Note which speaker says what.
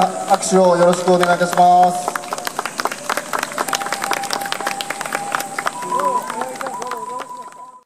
Speaker 1: 拍手をよろしくお願いいたします。